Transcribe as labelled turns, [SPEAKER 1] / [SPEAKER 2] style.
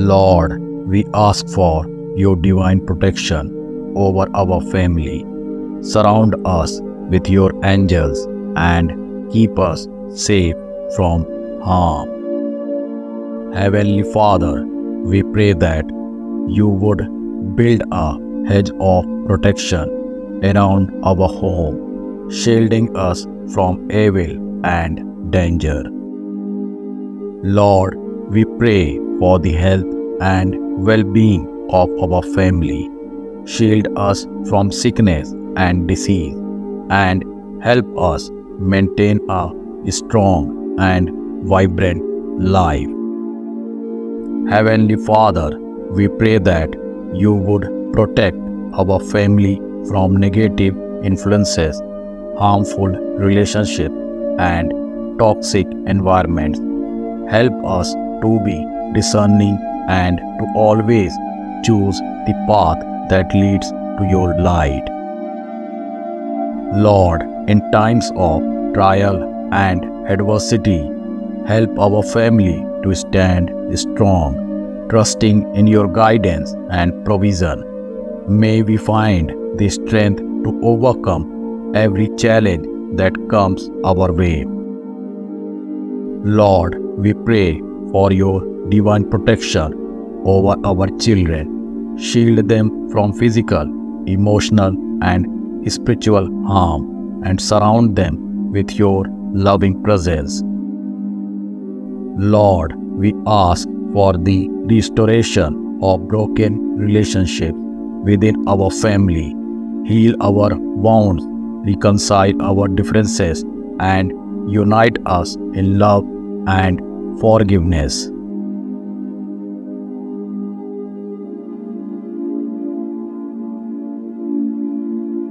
[SPEAKER 1] Lord, we ask for your divine protection over our family. Surround us with your angels and keep us safe from harm. Heavenly Father, we pray that you would build a hedge of protection around our home, shielding us from evil and danger. Lord, we pray for the health and well being of our family. Shield us from sickness and disease and help us maintain a strong and vibrant life. Heavenly Father, we pray that you would protect our family from negative influences, harmful relationships, and toxic environments. Help us to be discerning and to always choose the path that leads to your light. Lord, in times of trial and adversity, help our family to stand strong, trusting in your guidance and provision. May we find the strength to overcome every challenge that comes our way. Lord, we pray for your divine protection over our children. Shield them from physical, emotional, and spiritual harm and surround them with your loving presence. Lord, we ask for the restoration of broken relationships within our family. Heal our wounds, reconcile our differences, and unite us in love and forgiveness.